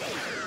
Yeah.